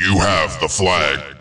You have the flag.